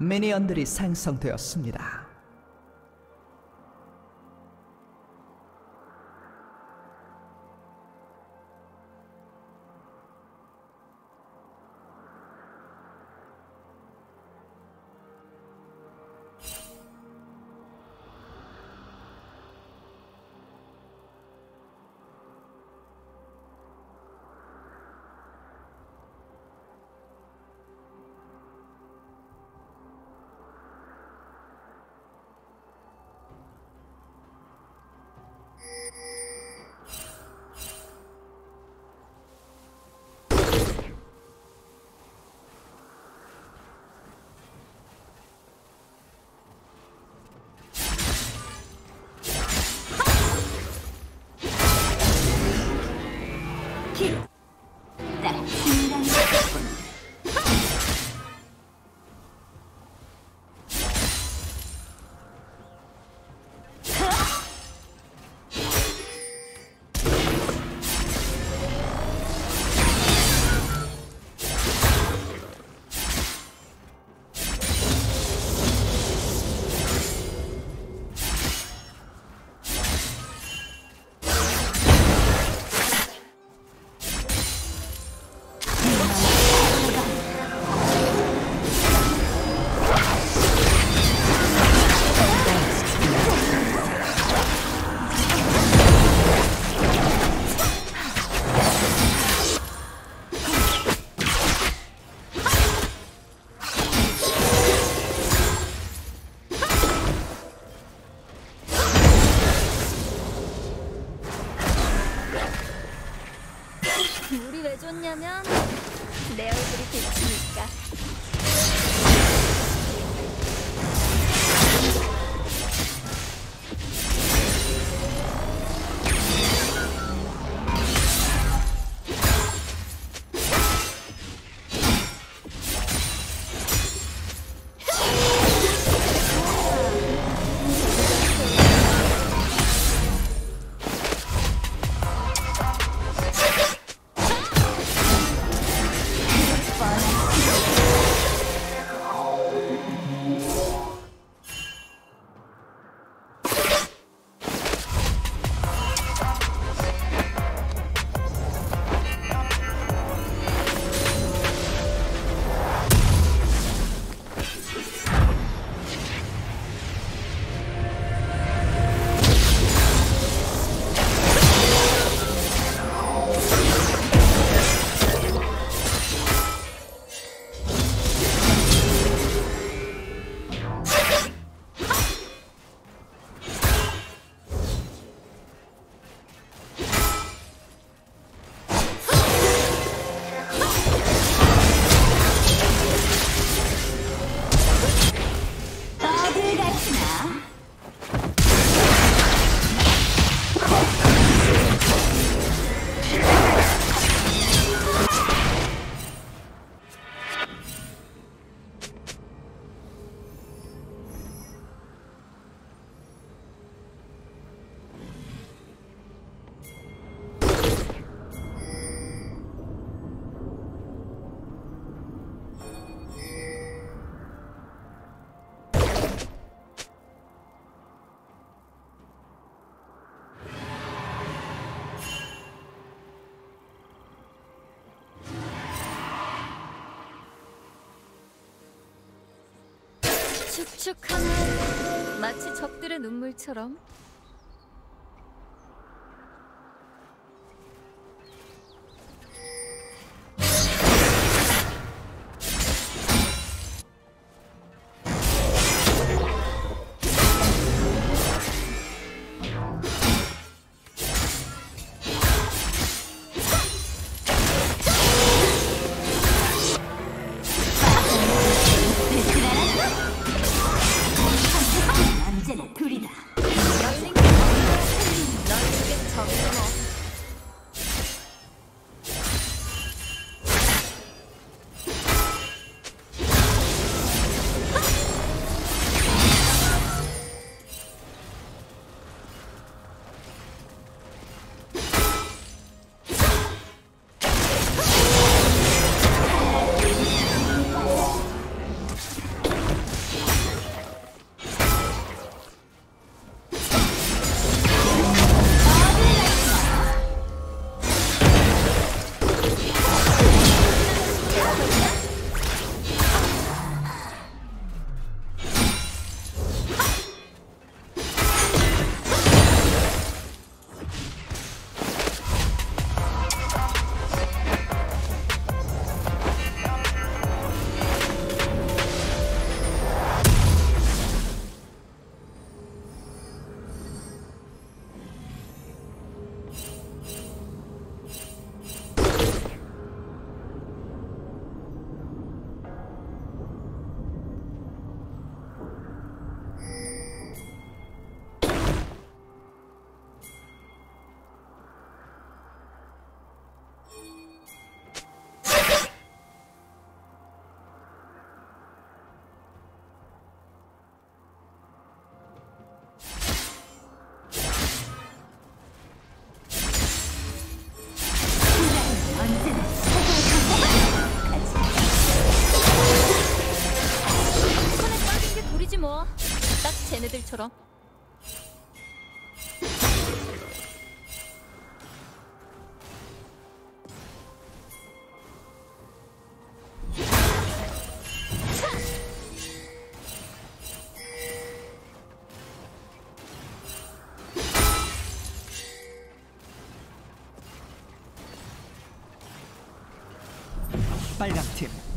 미니언들이 생성되었습니다. 축축하네 마치 적들의 눈물처럼 쟤네들처럼 빨강팀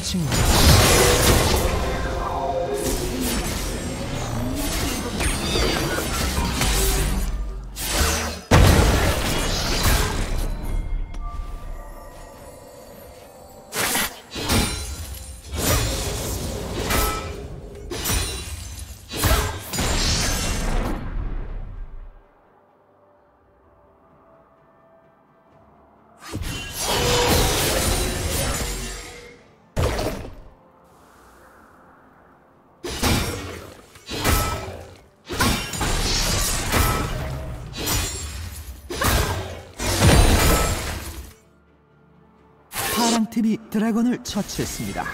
학생 이 드래곤을 처치했습니다.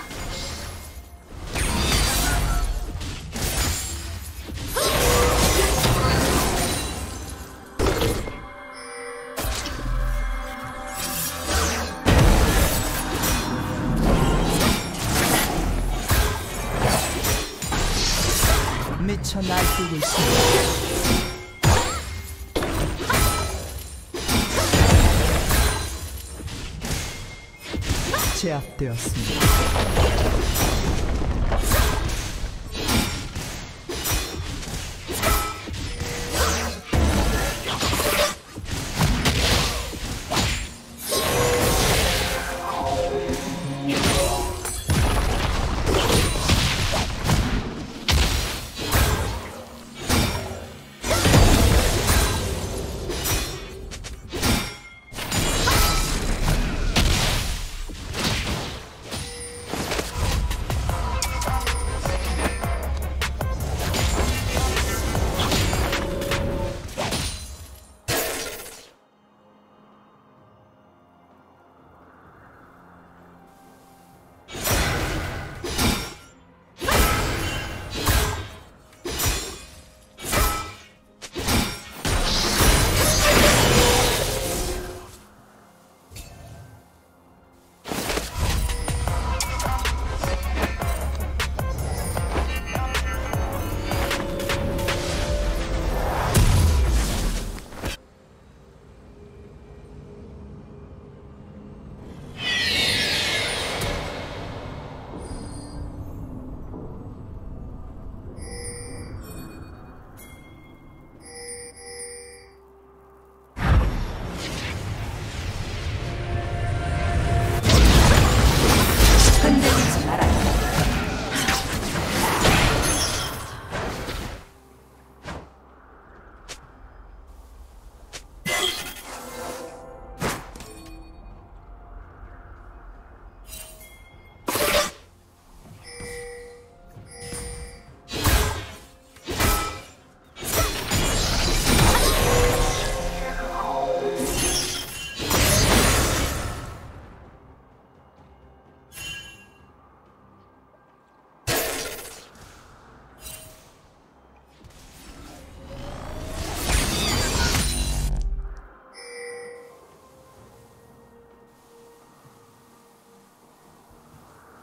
미쳐 날뛰고 있습니다. 제압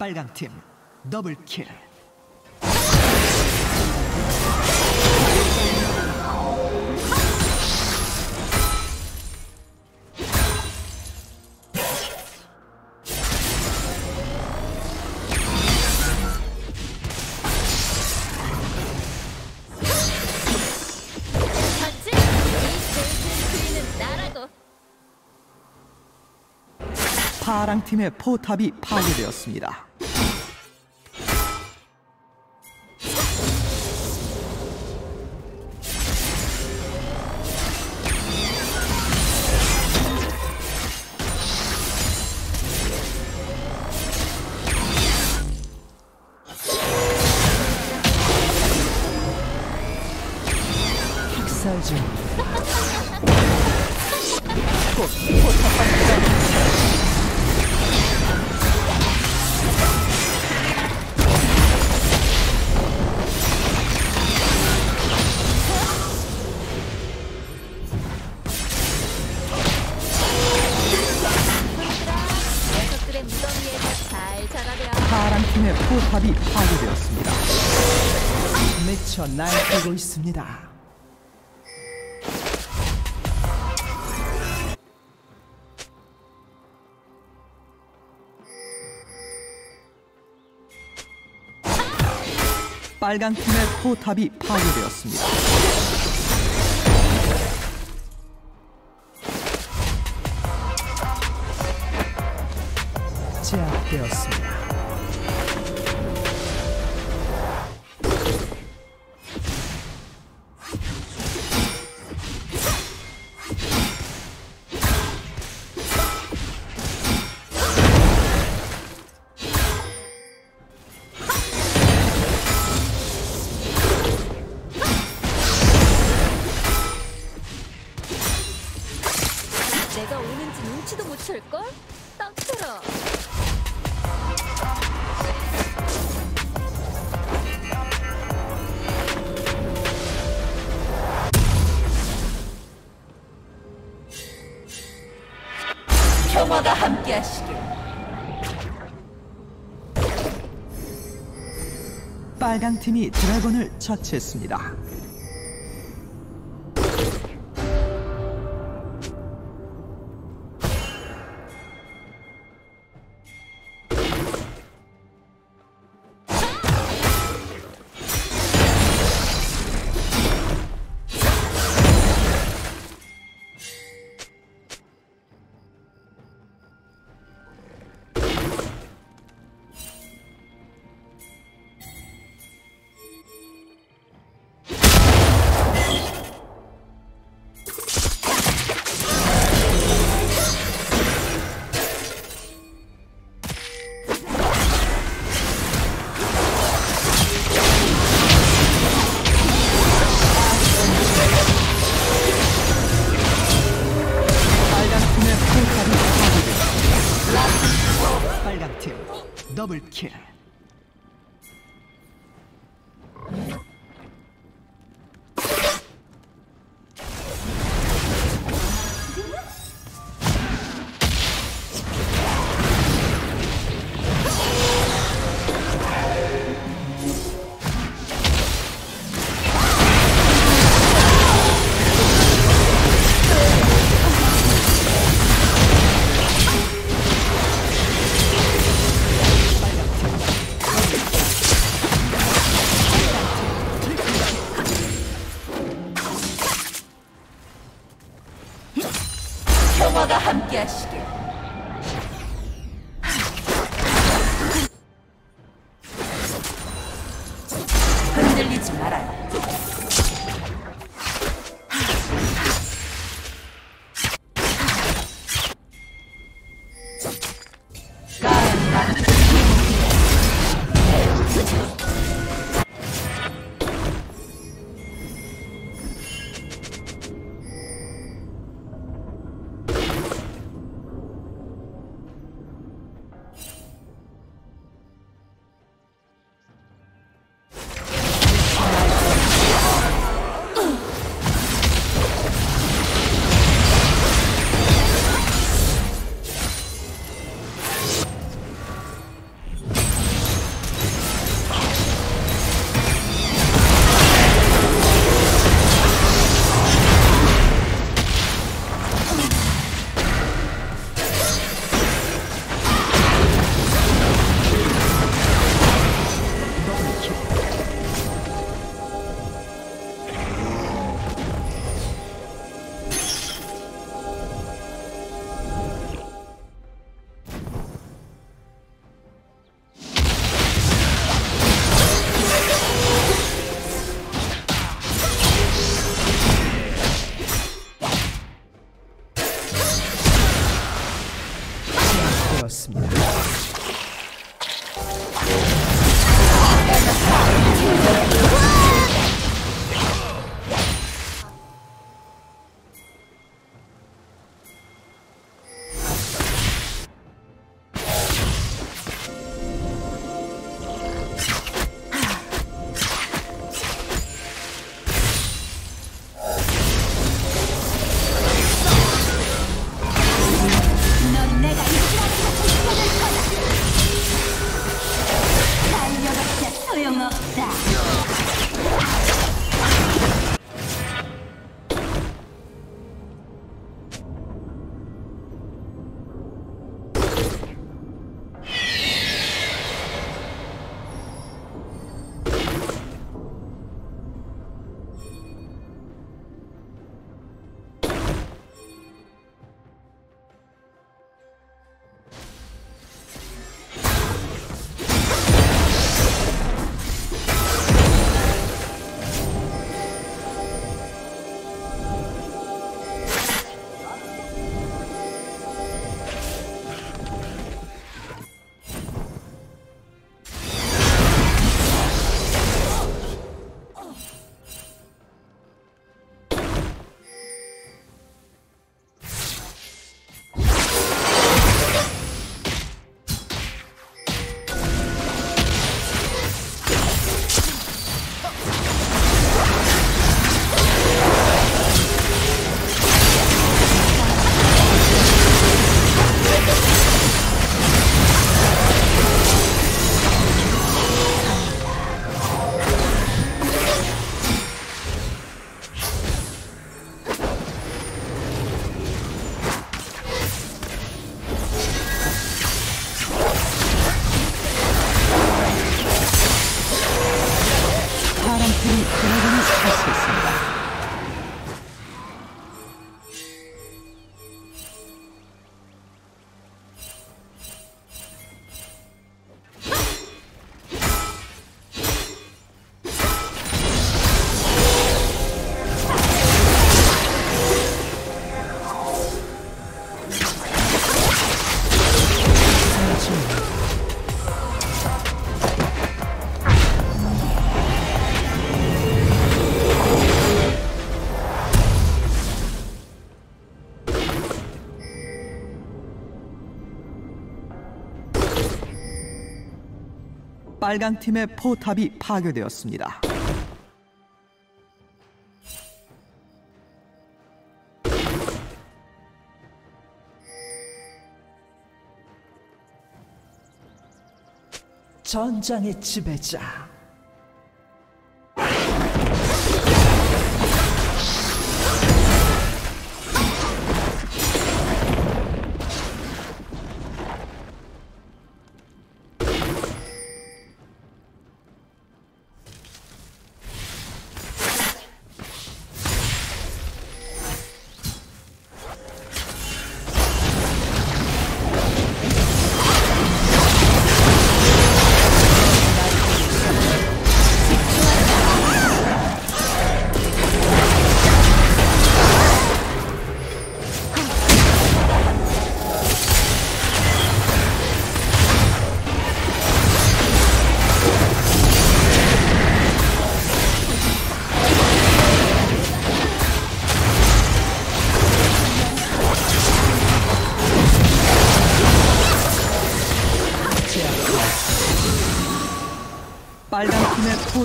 빨강팀 더블킬. 파랑팀의 포탑이 파괴되었습니다. 팀의 포탑이 파괴되었습니다. 미쳐 날뛰고 있습니다. 빨강팀의 포탑이 파괴되었습니다. 제압되었습니다. 빨강팀이 드래곤을 처치했습니다. 빨강 팀의 포탑이 파괴되었습니다. 전장의 지배자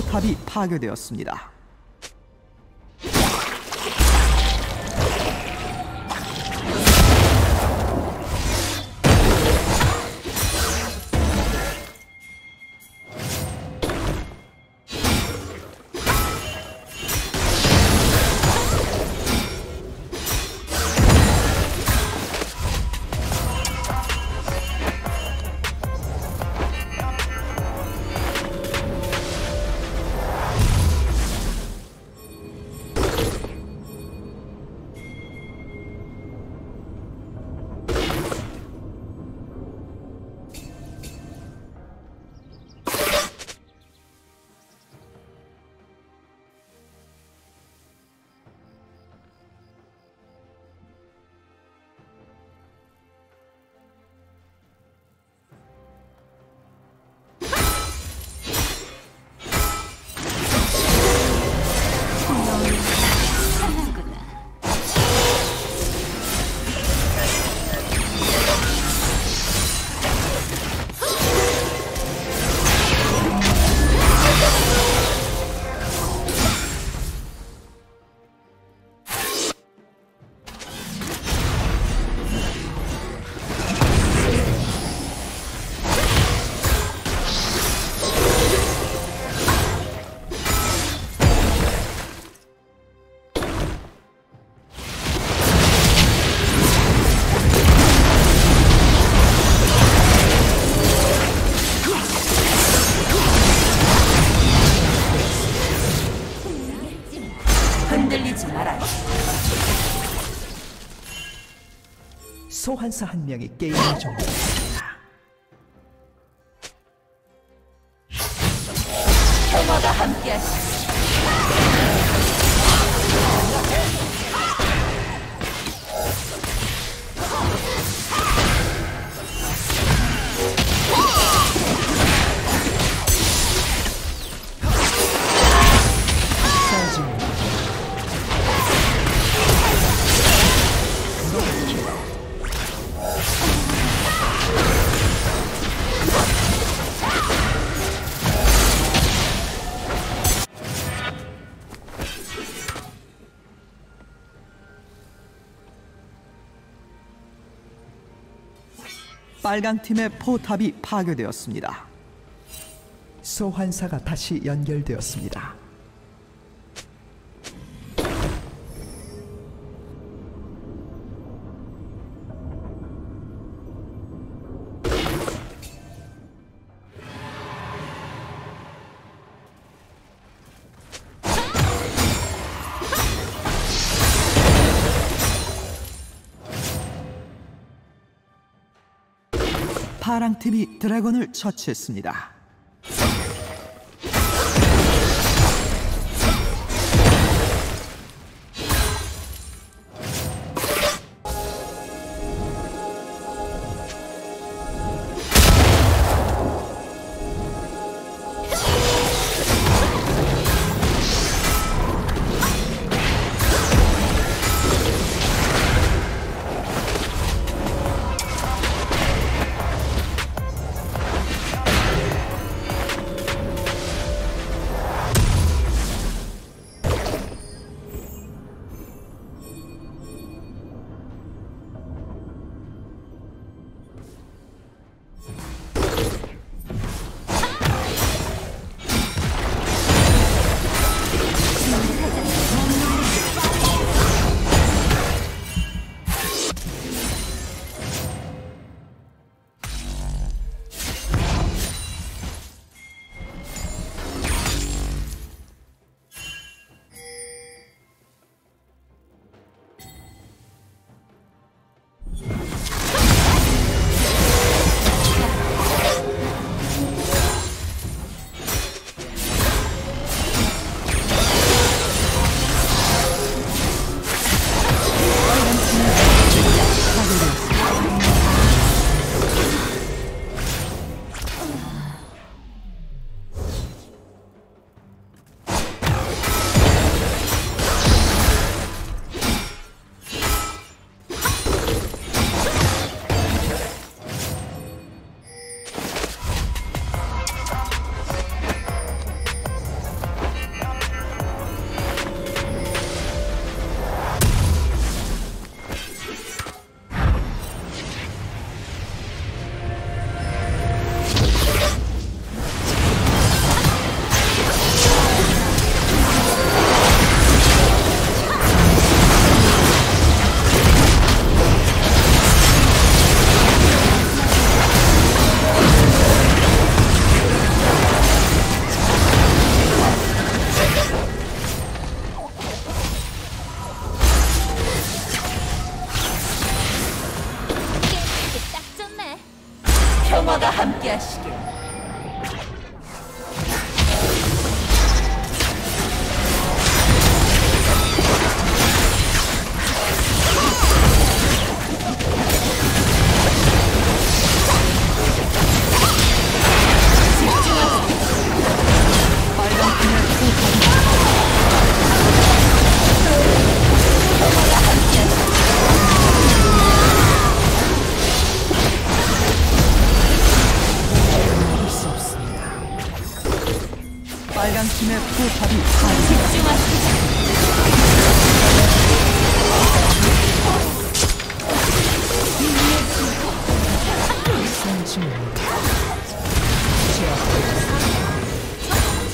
포탑이 파괴되었습니다. 소환사 한 명이 게임을 종료했습니다. 빨강 팀의 포탑이 파괴되었습니다. 소환사가 다시 연결되었습니다. 파랑팀이 드래곤을 처치했습니다. 팀의 포탑이 파괴.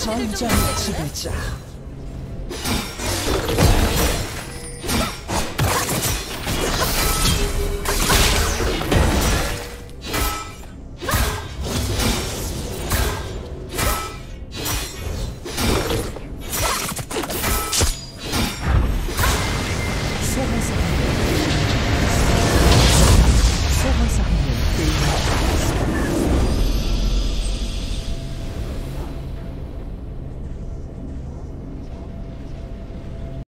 전장의 지배자